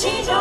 史上